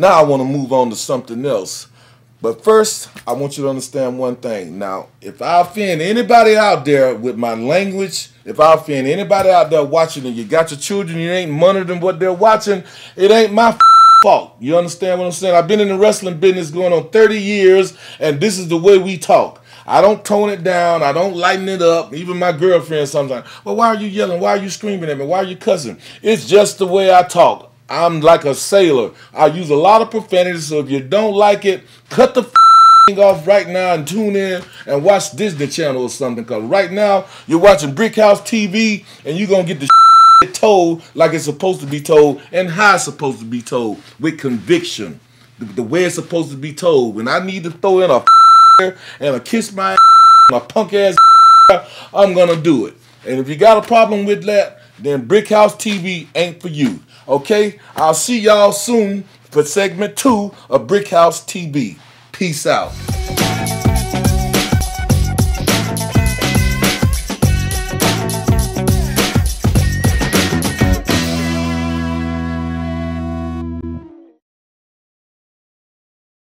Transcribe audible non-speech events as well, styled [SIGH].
Now I want to move on to something else. But first, I want you to understand one thing. Now, if I offend anybody out there with my language, if I offend anybody out there watching and you got your children, you ain't monitoring what they're watching, it ain't my [LAUGHS] fault. You understand what I'm saying? I've been in the wrestling business going on 30 years, and this is the way we talk. I don't tone it down. I don't lighten it up. Even my girlfriend sometimes. Well, why are you yelling? Why are you screaming at me? Why are you cussing? It's just the way I talk. I'm like a sailor. I use a lot of profanity, so if you don't like it, cut the off right now and tune in and watch Disney Channel or something. Because right now, you're watching Brick House TV and you're going to get the [LAUGHS] told like it's supposed to be told and how it's supposed to be told with conviction. The, the way it's supposed to be told. When I need to throw in a [LAUGHS] and a kiss my [LAUGHS] my punk ass I'm going to do it. And if you got a problem with that, then Brick House TV ain't for you. Okay? I'll see y'all soon for segment two of Brick House TV. Peace out.